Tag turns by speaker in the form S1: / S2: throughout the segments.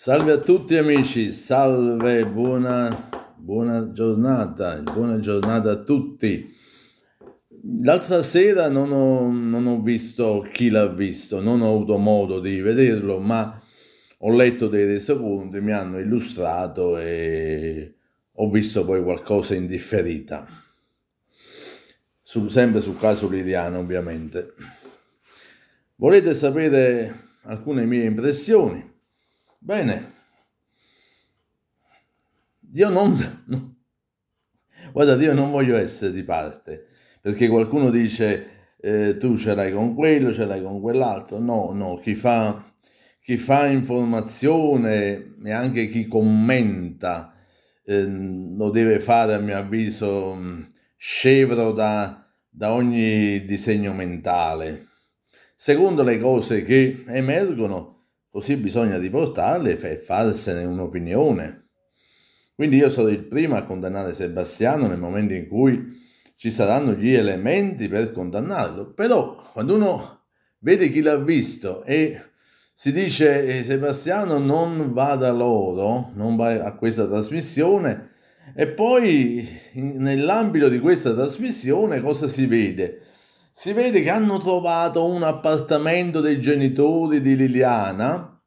S1: Salve a tutti amici, salve, buona, buona giornata, buona giornata a tutti. L'altra sera non ho, non ho visto chi l'ha visto, non ho avuto modo di vederlo, ma ho letto dei resoconti, mi hanno illustrato e ho visto poi qualcosa in differita. Su, sempre sul caso Liliano, ovviamente. Volete sapere alcune mie impressioni? Bene, io non, no, guarda, io non voglio essere di parte, perché qualcuno dice eh, tu ce l'hai con quello, ce l'hai con quell'altro. No, no, chi fa, chi fa informazione e anche chi commenta eh, lo deve fare, a mio avviso, scevro da, da ogni disegno mentale. Secondo le cose che emergono, così bisogna riportarle e farsene un'opinione. Quindi io sarò il primo a condannare Sebastiano nel momento in cui ci saranno gli elementi per condannarlo, però quando uno vede chi l'ha visto e si dice eh, Sebastiano non va da loro, non va a questa trasmissione e poi nell'ambito di questa trasmissione cosa si vede? Si vede che hanno trovato un appartamento dei genitori di Liliana,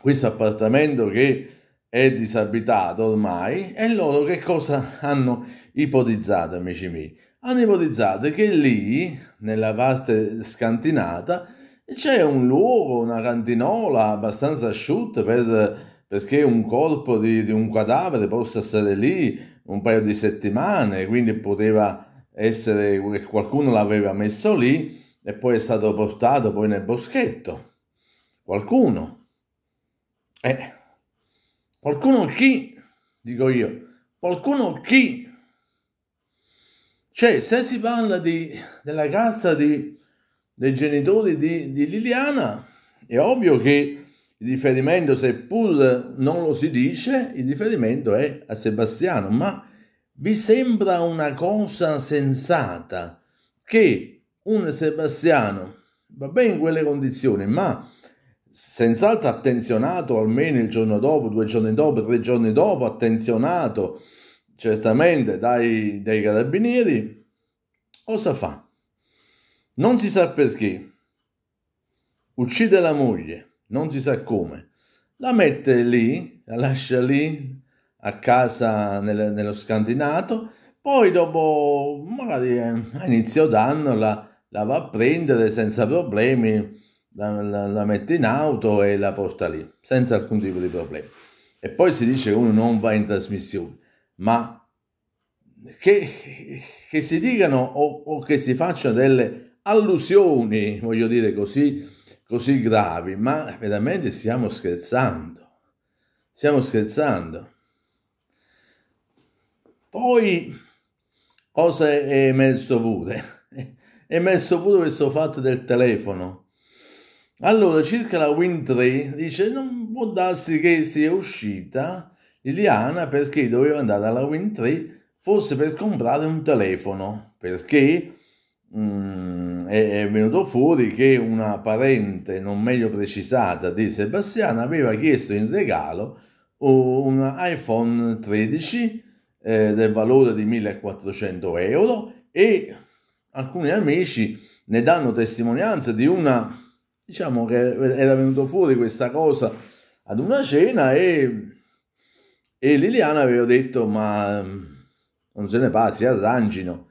S1: questo appartamento che è disabitato ormai, e loro che cosa hanno ipotizzato, amici miei? Hanno ipotizzato che lì, nella parte scantinata, c'è un luogo, una cantinola abbastanza asciutta per, perché un corpo di, di un cadavere possa stare lì un paio di settimane, quindi poteva essere qualcuno l'aveva messo lì e poi è stato portato poi nel boschetto. Qualcuno. Eh, qualcuno chi? Dico io. Qualcuno chi? Cioè, se si parla di, della casa di, dei genitori di, di Liliana, è ovvio che il riferimento, seppur non lo si dice, il riferimento è a Sebastiano, ma vi sembra una cosa sensata che un Sebastiano va bene in quelle condizioni, ma senz'altro attenzionato almeno il giorno dopo, due giorni dopo, tre giorni dopo, attenzionato certamente dai, dai carabinieri, cosa fa? Non si sa perché, uccide la moglie, non si sa come, la mette lì, la lascia lì, a casa nel, nello scantinato, poi dopo magari a inizio d'anno la, la va a prendere senza problemi, la, la, la, mette in auto e la porta lì, senza alcun tipo di problema. E poi si dice che uno non va in trasmissione, ma che, che si dicano o, o, che si facciano delle allusioni, voglio dire così, così gravi, ma veramente stiamo scherzando. Stiamo scherzando. Poi cosa è emerso pure? È emerso pure questo fatto del telefono. Allora, circa la Win 3 dice non può darsi che sia uscita Liliana perché doveva andare alla Win 3 forse per comprare un telefono perché mm, è, è venuto fuori che una parente non meglio precisata di Sebastiano aveva chiesto in regalo un iPhone 13 eh, del valore di 1400 euro e alcuni amici ne danno testimonianza di una, diciamo che era venuto fuori questa cosa ad una cena e, e Liliana aveva detto ma non se ne passi, arrangino.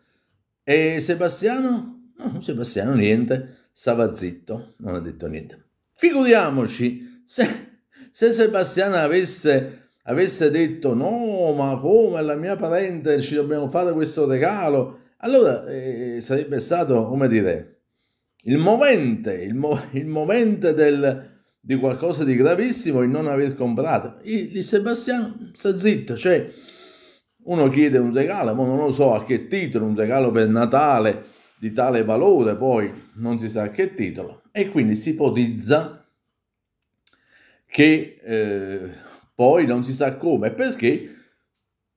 S1: E Sebastiano? No, Sebastiano niente, stava zitto, non ha detto niente. Figuriamoci se, se Sebastiano avesse avesse detto no, ma come la mia parente ci dobbiamo fare questo regalo, allora eh, sarebbe stato, come dire, il movente, il, mo- il movente del, di qualcosa di gravissimo il non aver comprato. Il, il Sebastiano sta zitto, cioè uno chiede un regalo, ma non lo so a che titolo, un regalo per Natale di tale valore, poi non si sa a che titolo, e quindi si ipotizza che eh, poi non si sa come e perché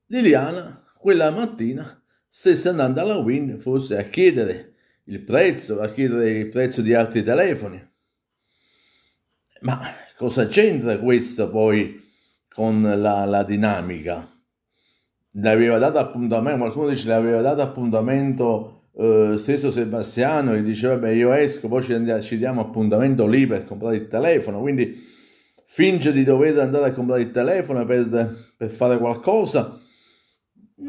S1: Liliana quella mattina stesse andando alla Win forse a chiedere il prezzo, a chiedere il prezzo di altri telefoni. Ma cosa c'entra questo poi con la, la dinamica? Le aveva dato appuntamento, qualcuno dice le aveva dato appuntamento eh, stesso Sebastiano, gli diceva beh io esco, poi ci, andiamo, ci diamo appuntamento lì per comprare il telefono, quindi finge di dover andare a comprare il telefono per, per fare qualcosa.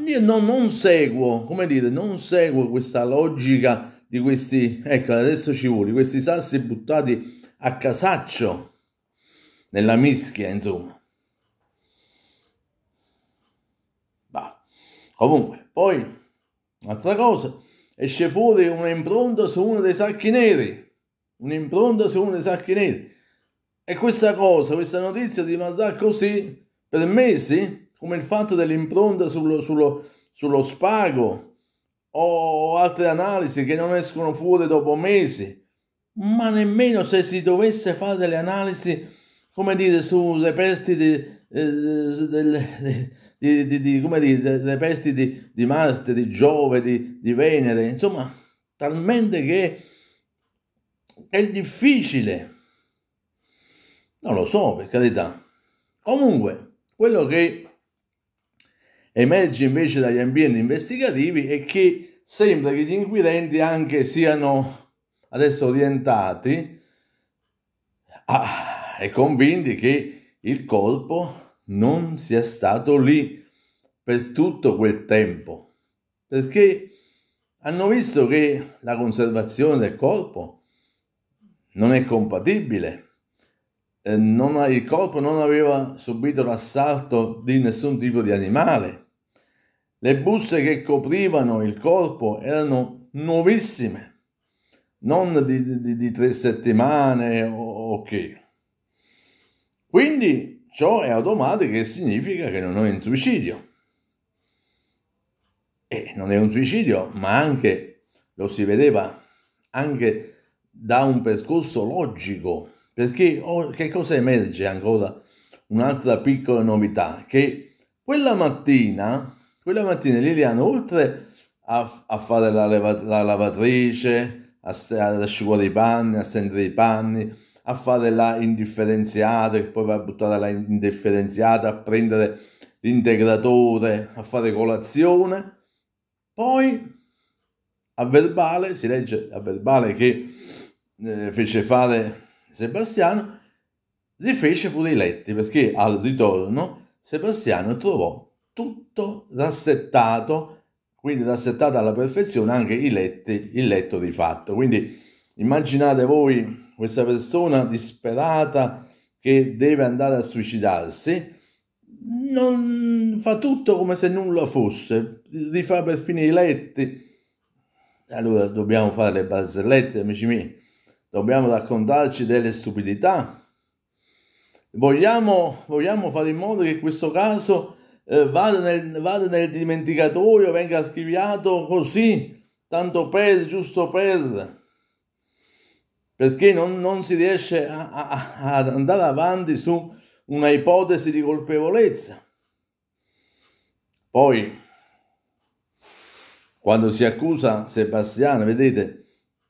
S1: Io non, non seguo, come dire, non seguo questa logica di questi, ecco adesso ci vuole, questi sassi buttati a casaccio nella mischia, insomma. Bah. Comunque, poi, un'altra cosa, esce fuori un'impronta su uno dei sacchi neri, un'impronta su uno dei sacchi neri. E questa cosa, questa notizia rimarrà così per mesi, come il fatto dell'impronta sullo, sullo, sullo spago o altre analisi che non escono fuori dopo mesi ma nemmeno se si dovesse fare delle analisi, come dire, su reperti di, eh, di, di, di, come dire, reperti di, di Marte, di Giove, di, di Venere, insomma, talmente che è difficile. Non lo so, per carità. Comunque, quello che emerge invece dagli ambienti investigativi è che sembra che gli inquirenti anche siano adesso orientati a, e convinti che il colpo non sia stato lì per tutto quel tempo, perché hanno visto che la conservazione del corpo non è compatibile. Eh, non, il corpo non aveva subito l'assalto di nessun tipo di animale. Le buste che coprivano il corpo erano nuovissime non di, di, di tre settimane ok. Quindi ciò è automatico e significa che non è un suicidio. E non è un suicidio, ma anche lo si vedeva anche da un percorso logico, perché oh, che cosa emerge ancora? Un'altra piccola novità, che quella mattina, quella mattina Liliana, oltre a, a fare la, leva, la lavatrice, ad asciugare i panni, a stendere i panni, a fare la indifferenziata, che poi va a buttare la indifferenziata, a prendere l'integratore, a fare colazione. Poi a verbale, si legge a verbale che eh, fece fare Sebastiano, rifece pure i letti perché al ritorno Sebastiano trovò tutto rassettato quindi rassettata alla perfezione anche i letti, il letto di fatto. Quindi immaginate voi questa persona disperata che deve andare a suicidarsi, non fa tutto come se nulla fosse, rifà perfino i letti. Allora dobbiamo fare le barzellette, amici miei, dobbiamo raccontarci delle stupidità. Vogliamo, vogliamo fare in modo che questo caso eh, vada, nel, vada nel dimenticatoio, venga archiviato così, tanto per, giusto per, perché non, non si riesce a, a, ad andare avanti su una ipotesi di colpevolezza. Poi, quando si accusa Sebastiano, vedete,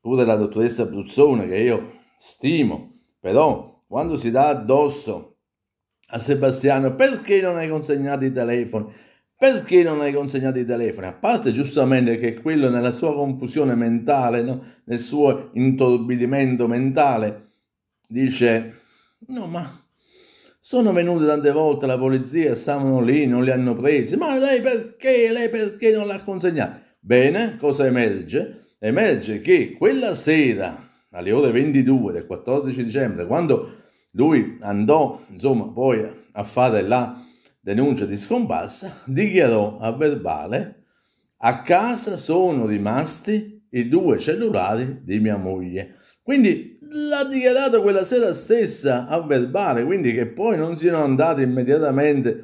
S1: pure la dottoressa Bruzzone, che io stimo, però quando si dà addosso a Sebastiano perché non hai consegnato i telefoni? Perché non hai consegnato i telefoni? A parte giustamente che quello nella sua confusione mentale, no? nel suo intorbidimento mentale, dice, no ma sono venute tante volte la polizia, stavano lì, non li hanno presi, ma lei perché, lei perché non l'ha consegnato? Bene, cosa emerge? Emerge che quella sera, alle ore 22 del 14 dicembre, quando lui andò, insomma, poi a fare la denuncia di scomparsa, dichiarò a verbale, a casa sono rimasti i due cellulari di mia moglie. Quindi l'ha dichiarato quella sera stessa a verbale, quindi che poi non siano andati immediatamente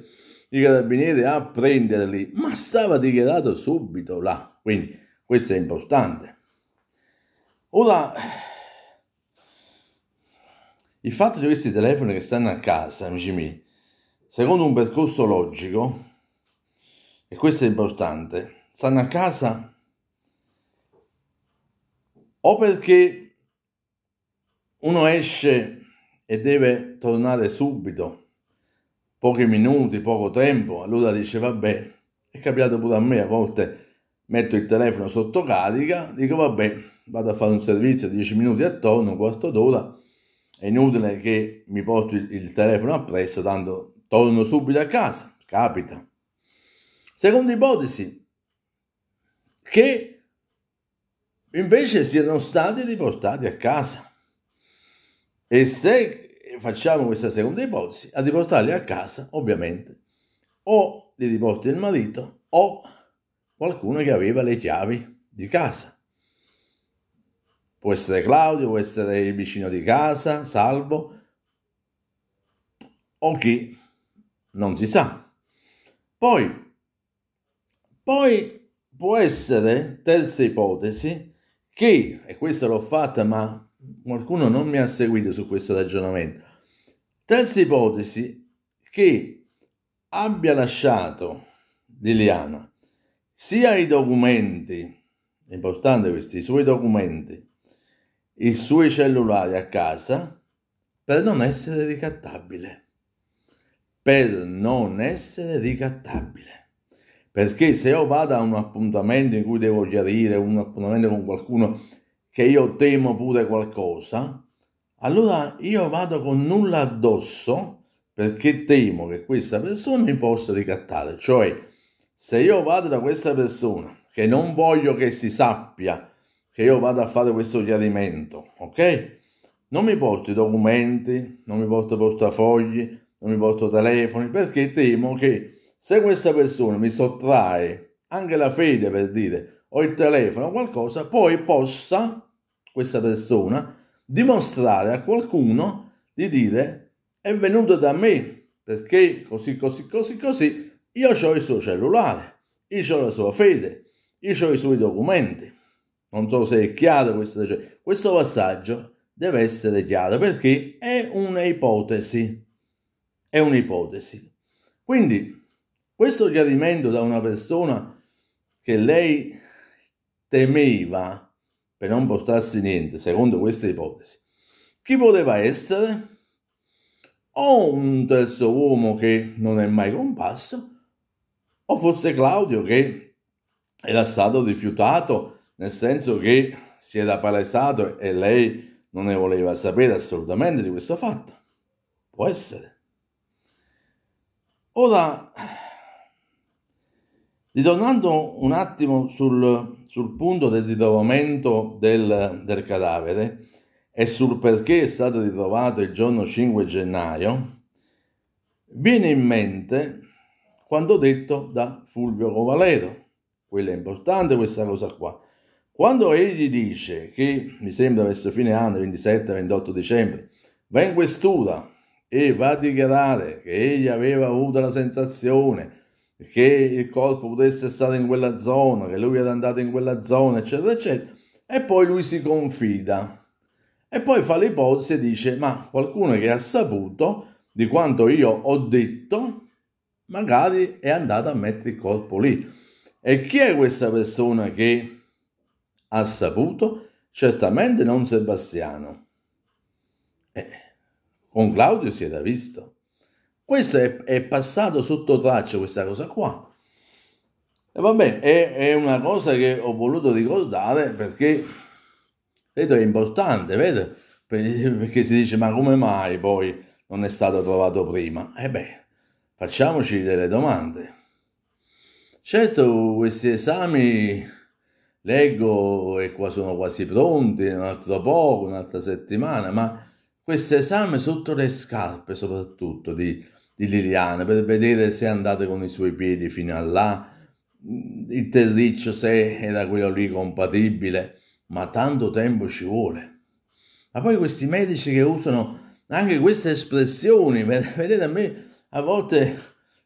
S1: i carabinieri a prenderli, ma stava dichiarato subito là. Quindi questo è importante. Ora il fatto di questi telefoni che stanno a casa, amici miei, secondo un percorso logico, e questo è importante, stanno a casa o perché uno esce e deve tornare subito, pochi minuti, poco tempo, allora dice vabbè, è capitato pure a me, a volte metto il telefono sotto carica, dico vabbè, vado a fare un servizio 10 minuti attorno, un quarto d'ora, è inutile che mi porti il, il telefono appresso, tanto torno subito a casa, capita. Seconda ipotesi, che invece siano stati riportati a casa. E se facciamo questa seconda ipotesi, a riportarli a casa, ovviamente, o li riporta il marito o qualcuno che aveva le chiavi di casa. Può essere Claudio, può essere il vicino di casa, Salvo, o chi non si sa. Poi, poi può essere, terza ipotesi, che, e questa l'ho fatta ma qualcuno non mi ha seguito su questo ragionamento, terza ipotesi, che abbia lasciato Liliana sia i documenti, importante questi, i suoi documenti, i suoi cellulari a casa per non essere ricattabile. Per non essere ricattabile. Perché se io vado a un appuntamento in cui devo chiarire, un appuntamento con qualcuno che io temo pure qualcosa, allora io vado con nulla addosso perché temo che questa persona mi possa ricattare. Cioè, se io vado da questa persona che non voglio che si sappia che io vado a fare questo chiarimento, ok? Non mi porto i documenti, non mi porto portafogli, non mi porto telefoni, perché temo che se questa persona mi sottrae anche la fede per dire o il telefono o qualcosa, poi possa questa persona dimostrare a qualcuno di dire è venuto da me perché così così così così io ho il suo cellulare, io ho la sua fede, io ho i suoi documenti. Non so se è chiaro questo, cioè, questo passaggio deve essere chiaro perché è un'ipotesi. È un'ipotesi. Quindi questo chiarimento da una persona che lei temeva per non portarsi niente, secondo questa ipotesi, chi poteva essere? O un terzo uomo che non è mai comparso, o forse Claudio che era stato rifiutato nel senso che si era palesato e lei non ne voleva sapere assolutamente di questo fatto. Può essere. Ora, ritornando un attimo sul, sul punto del ritrovamento del, del cadavere e sul perché è stato ritrovato il giorno 5 gennaio, viene in mente quanto detto da Fulvio Covalero. Quello è importante questa cosa qua. Quando egli dice che, mi sembra verso fine anno, 27-28 dicembre, va in questura e va a dichiarare che egli aveva avuto la sensazione che il corpo potesse stare in quella zona, che lui era andato in quella zona, eccetera, eccetera, e poi lui si confida. E poi fa l'ipotesi e dice, ma qualcuno che ha saputo di quanto io ho detto, magari è andato a mettere il corpo lì. E chi è questa persona che ha saputo? Certamente non Sebastiano. Eh, con Claudio si era visto. Questo è, è passato sotto traccia questa cosa qua. E vabbè, è, è, una cosa che ho voluto ricordare perché credo è importante, vede? Perché si dice ma come mai poi non è stato trovato prima? E beh, facciamoci delle domande. Certo, questi esami leggo e qua sono quasi pronti, un altro poco, un'altra settimana, ma questo esame sotto le scarpe soprattutto di, di Liliana per vedere se è andata con i suoi piedi fino a là, il terriccio se era quello lì compatibile, ma tanto tempo ci vuole. Ma poi questi medici che usano anche queste espressioni, vedete a me a volte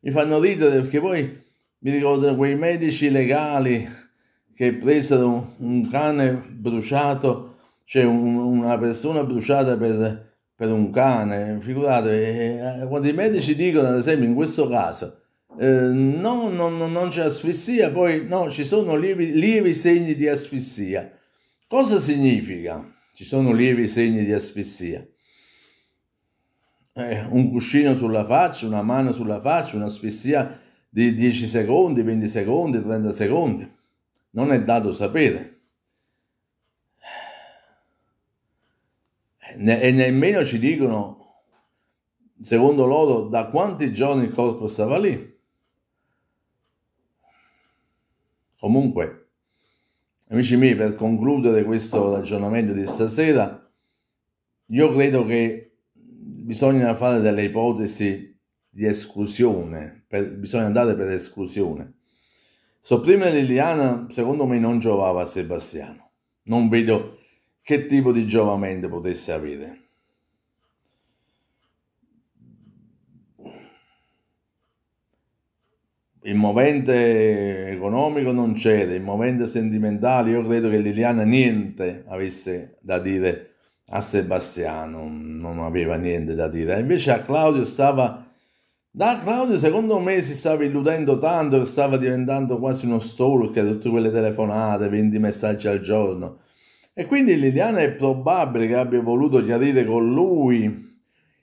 S1: mi fanno ridere perché poi mi ricordano quei medici legali che presero un cane bruciato, cioè un, una persona bruciata per, per un cane. Figurate, eh, quando i medici dicono, ad esempio, in questo caso, eh, no, no, no, non c'è asfissia, poi no, ci sono lievi, lievi segni di asfissia. Cosa significa? Ci sono lievi segni di asfissia. Eh, un cuscino sulla faccia, una mano sulla faccia, un'asfissia di 10 secondi, 20 secondi, 30 secondi. Non è dato sapere. e nemmeno ci dicono, secondo loro, da quanti giorni il corpo stava lì. Comunque, amici miei, per concludere questo ragionamento di stasera, io credo che bisogna fare delle ipotesi di esclusione, per, bisogna andare per esclusione. Sopprimere Liliana, secondo me, non giovava a Sebastiano. Non vedo che tipo di giovamento potesse avere. Il movente economico non c'era, il movente sentimentale, io credo che Liliana niente avesse da dire a Sebastiano, non aveva niente da dire. Invece a Claudio stava... Da Claudio secondo me si stava illudendo tanto che stava diventando quasi uno stalker, tutte quelle telefonate, 20 messaggi al giorno. E quindi Liliana è probabile che abbia voluto chiarire con lui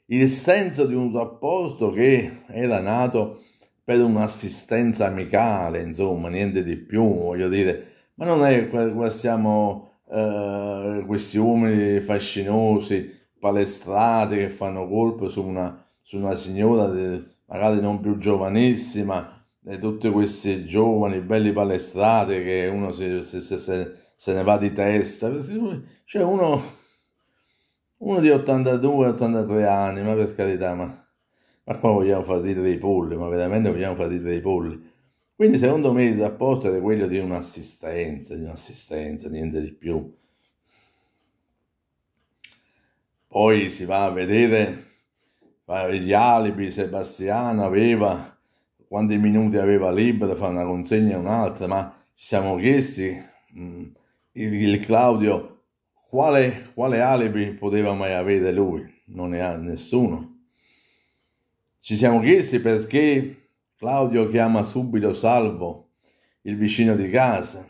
S1: il senso di un rapporto che era nato per un'assistenza amicale, insomma, niente di più, voglio dire. Ma non è che siamo eh, questi uomini fascinosi, palestrati che fanno colpo su una, su una signora de, magari non più giovanissima, e tutti questi giovani belli palestrati che uno si, si, si, se ne va di testa. Cioè uno, uno di 82-83 anni, ma per carità, ma, ma qua vogliamo far ridere dei polli, ma veramente vogliamo far ridere dei polli. Quindi secondo me il rapporto era quello di un'assistenza, di un'assistenza, niente di più. Poi si va a vedere gli alibi, Sebastiano aveva, quanti minuti aveva libero, fare una consegna e un'altra, ma ci siamo chiesti mm, il, il Claudio, quale, quale alibi poteva mai avere lui? Non ne ha nessuno. Ci siamo chiesti perché Claudio chiama subito Salvo, il vicino di casa.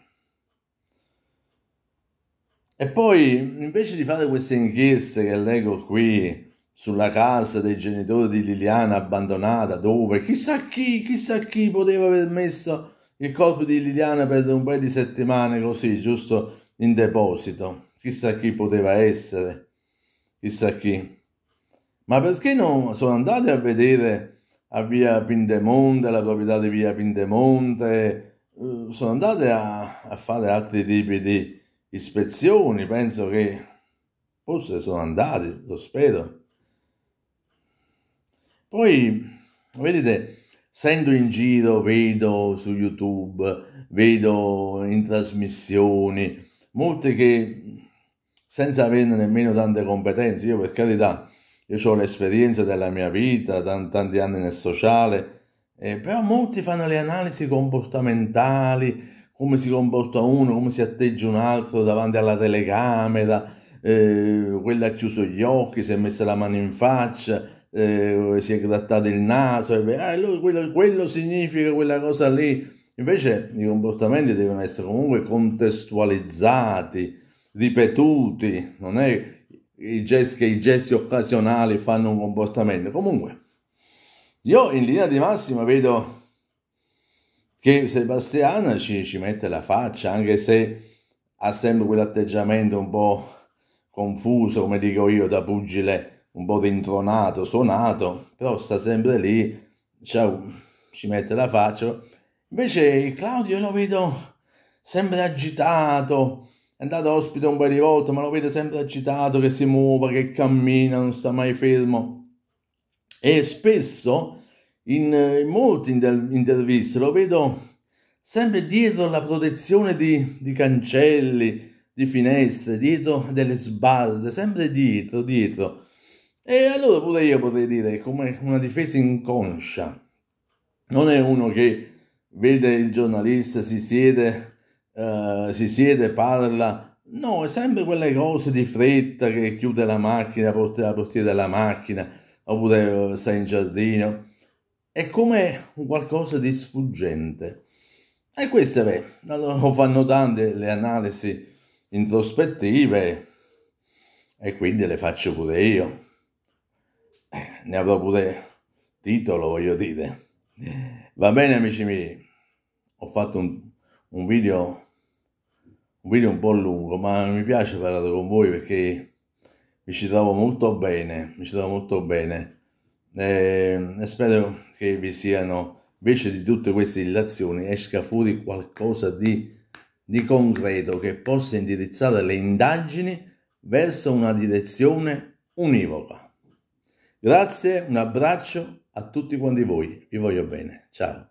S1: E poi, invece di fare queste inchieste che leggo qui sulla casa dei genitori di Liliana abbandonata, dove chissà chi, chissà chi poteva aver messo il corpo di Liliana per un paio di settimane così, giusto in deposito. Chissà chi poteva essere, chissà chi. Ma perché non sono andati a vedere a via Pindemonte, la proprietà di via Pindemonte, eh, sono andati a, a fare altri tipi di ispezioni, penso che forse sono andati, lo spero. Poi, vedete, sento in giro, vedo su YouTube, vedo in trasmissioni, molti che senza avere nemmeno tante competenze, io per carità, io ho l'esperienza della mia vita, tanti, tanti anni nel sociale, eh, però molti fanno le analisi comportamentali, come si comporta uno, come si atteggia un altro davanti alla telecamera, eh, quello ha chiuso gli occhi, si è messa la mano in faccia, eh, si è grattato il naso, e, ah, quello, quello significa quella cosa lì. Invece i comportamenti devono essere comunque contestualizzati, ripetuti, non è i gesti, che i gesti occasionali fanno un comportamento. Comunque, io in linea di massima vedo che Sebastiana ci, ci mette la faccia, anche se ha sempre quell'atteggiamento un po' confuso, come dico io, da pugile un po' rintronato, suonato, però sta sempre lì, ciao, ci mette la faccia. Invece Claudio lo vedo sempre agitato, è andato ospite un paio di volte, ma lo vedo sempre agitato, che si muove, che cammina, non sta mai fermo. E spesso in, in molte interviste lo vedo sempre dietro la protezione di, di cancelli, di finestre, dietro delle sbarre, sempre dietro, dietro. E allora pure io potrei dire come una difesa inconscia. Non è uno che vede il giornalista, si siede, uh, si siede, parla. No, è sempre quelle cose di fretta che chiude la macchina, porta la portiera della macchina, oppure sta in giardino. È come qualcosa di sfuggente. E queste, beh, lo fanno tante le analisi introspettive e quindi le faccio pure io. eh, ne avrò pure titolo, voglio dire. Va bene amici miei, ho fatto un, un video un video un po' lungo, ma mi piace parlare con voi perché mi ci trovo molto bene, mi ci trovo molto bene e, e spero che vi siano, invece di tutte queste illazioni, esca fuori qualcosa di, di concreto che possa indirizzare le indagini verso una direzione univoca. Grazie, un abbraccio a tutti quanti voi, vi voglio bene, ciao.